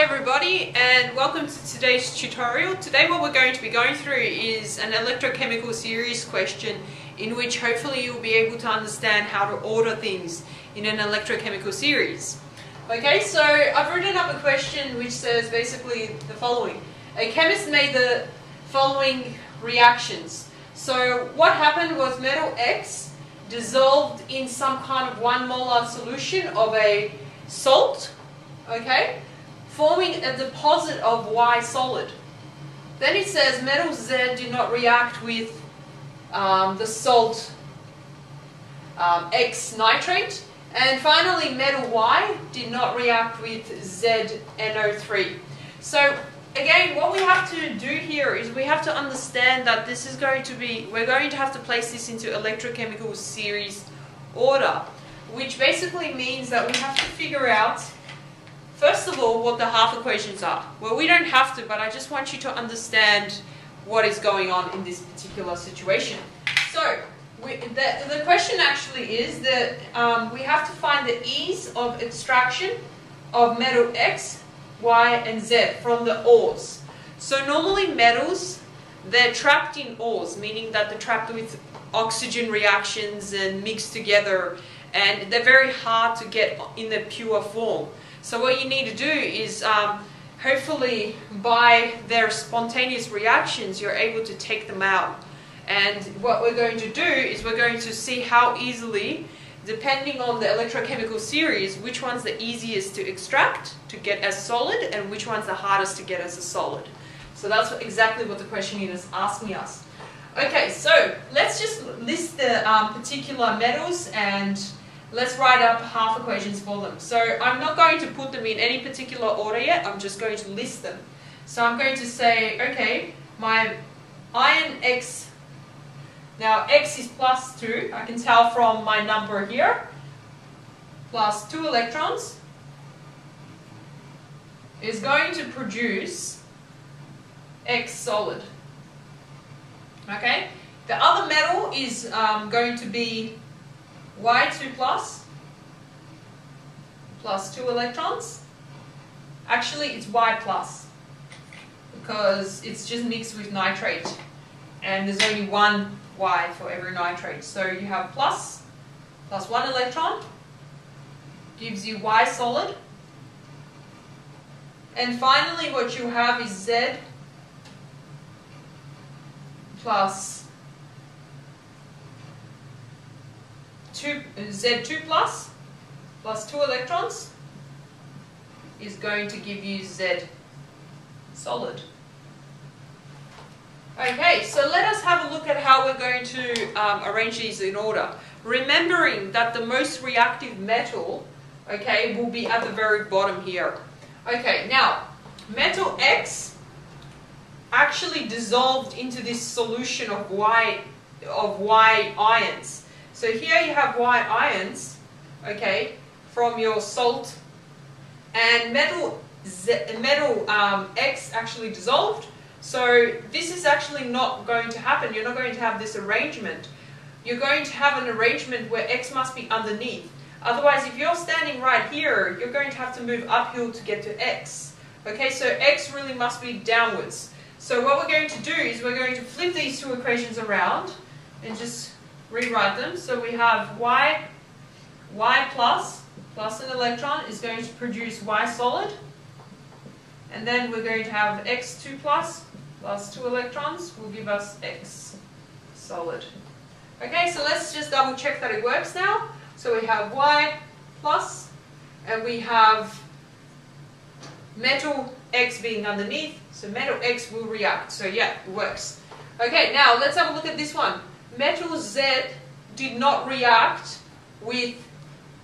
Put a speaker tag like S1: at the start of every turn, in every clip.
S1: everybody and welcome to today's tutorial. Today what we're going to be going through is an electrochemical series question in which hopefully you'll be able to understand how to order things in an electrochemical series. Okay, so I've written up a question which says basically the following. A chemist made the following reactions. So what happened was metal X dissolved in some kind of one molar solution of a salt, okay, forming a deposit of Y solid. Then it says metal Z did not react with um, the salt um, X nitrate. And finally, metal Y did not react with ZNO3. So again, what we have to do here is we have to understand that this is going to be, we're going to have to place this into electrochemical series order, which basically means that we have to figure out All, what the half equations are. Well, we don't have to, but I just want you to understand what is going on in this particular situation. So, we, the, the question actually is that um, we have to find the ease of extraction of metal X, Y, and Z from the ores. So normally metals, they're trapped in ores, meaning that they're trapped with oxygen reactions and mixed together, and they're very hard to get in the pure form. So what you need to do is um, hopefully by their spontaneous reactions you're able to take them out. And what we're going to do is we're going to see how easily, depending on the electrochemical series, which one's the easiest to extract to get as solid and which one's the hardest to get as a solid. So that's exactly what the question is asking us. Okay, so let's just list the um, particular metals and let's write up half equations for them. So I'm not going to put them in any particular order yet, I'm just going to list them. So I'm going to say, okay, my ion X, now X is plus 2, I can tell from my number here, plus 2 electrons, is going to produce X solid. Okay? The other metal is um, going to be Y2 plus, plus 2 electrons. Actually, it's Y plus, because it's just mixed with nitrate. And there's only one Y for every nitrate. So you have plus, plus 1 electron, gives you Y solid. And finally, what you have is Z plus two, Z2 plus, plus 2 electrons, is going to give you Z solid. Okay, so let us have a look at how we're going to um, arrange these in order. Remembering that the most reactive metal, okay, will be at the very bottom here. Okay, now, metal X actually dissolved into this solution of Y, of Y ions. So here you have Y ions, okay, from your salt, and metal Z, metal um, X actually dissolved. So this is actually not going to happen. You're not going to have this arrangement. You're going to have an arrangement where X must be underneath. Otherwise, if you're standing right here, you're going to have to move uphill to get to X. Okay, so X really must be downwards. So what we're going to do is we're going to flip these two equations around and just rewrite them. So we have y, y plus, plus an electron is going to produce y solid. And then we're going to have x2 plus, plus 2 electrons will give us x solid. Okay, so let's just double check that it works now. So we have y plus, and we have metal X being underneath, so metal X will react. So yeah, it works. Okay, now let's have a look at this one metal Z did not react with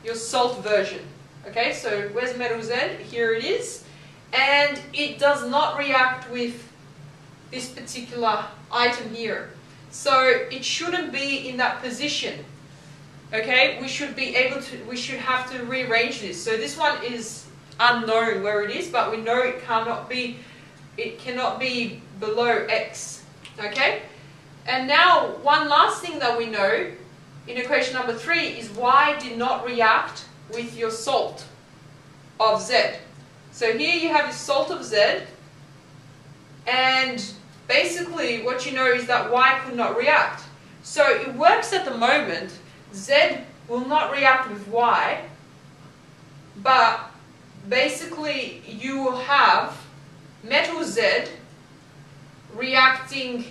S1: your salt version. Okay, so where's metal Z? Here it is. And it does not react with this particular item here. So it shouldn't be in that position. Okay, we should be able to, we should have to rearrange this. So this one is unknown where it is, but we know it cannot be, it cannot be below X. Okay, and now, one last thing that we know in equation number three is y did not react with your salt of Z. So here you have your salt of Z, and basically what you know is that Y could not react. So it works at the moment, Z will not react with Y, but basically you will have metal Z reacting,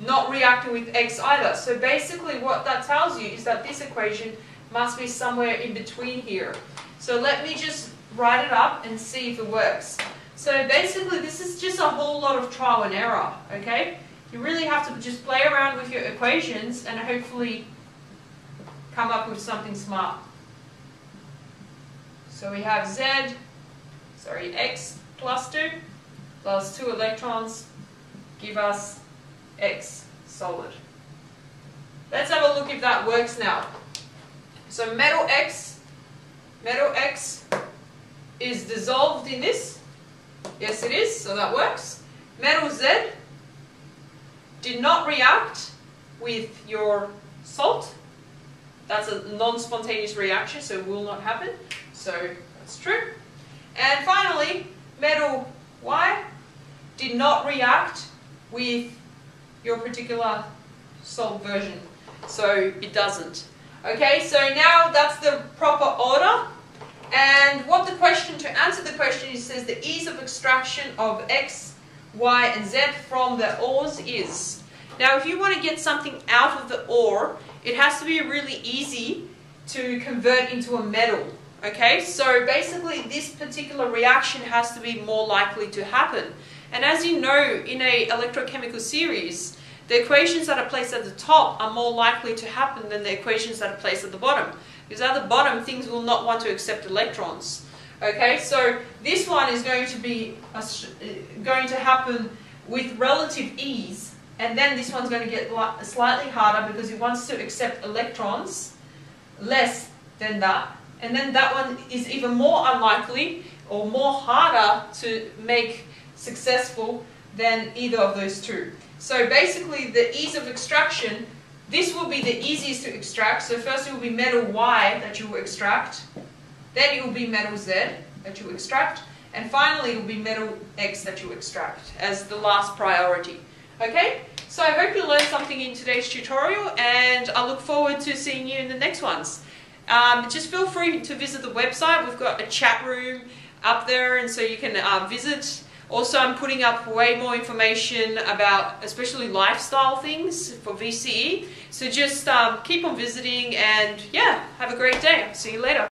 S1: not reacting with X either. So basically what that tells you is that this equation must be somewhere in between here. So let me just write it up and see if it works. So basically this is just a whole lot of trial and error, okay? You really have to just play around with your equations and hopefully come up with something smart. So we have Z, sorry, X plus 2 plus 2 electrons give us X solid. Let's have a look if that works now. So metal X, metal X is dissolved in this. Yes, it is, so that works. Metal Z did not react with your salt. That's a non-spontaneous reaction, so it will not happen. So that's true. And finally, metal Y did not react with your particular salt version. So it doesn't. Okay, so now that's the proper order. And what the question, to answer the question, it says the ease of extraction of X, Y, and Z from the ores is. Now, if you want to get something out of the ore, it has to be really easy to convert into a metal. Okay, so basically this particular reaction has to be more likely to happen. And as you know, in a electrochemical series, the equations that are placed at the top are more likely to happen than the equations that are placed at the bottom. Because at the bottom, things will not want to accept electrons. Okay, so this one is going to be uh, a, uh, going to happen with relative ease, and then this one's going to get slightly harder because it wants to accept electrons less than that. And then that one is even more unlikely or more harder to make successful than either of those two. So basically the ease of extraction, this will be the easiest to extract. So first it will be metal Y that you will extract. Then it will be metal Z that you extract. And finally it will be metal X that you extract as the last priority. Okay? So I hope you learned something in today's tutorial and I look forward to seeing you in the next ones. Um, just feel free to visit the website. We've got a chat room up there and so you can uh, visit. Also, I'm putting up way more information about especially lifestyle things for VCE. So just um, keep on visiting and yeah, have a great day. See you later.